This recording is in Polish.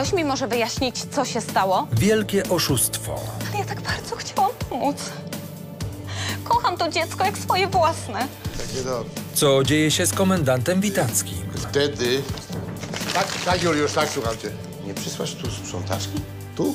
ktoś mi może wyjaśnić, co się stało? Wielkie oszustwo. Ale ja tak bardzo chciałam pomóc. Kocham to dziecko jak swoje własne. Takie. Co dzieje się z komendantem Witackim? Wtedy... Tak, tak, Juliusz, tak, słucham cię. Nie przysłasz tu sprzątaczki? Tu?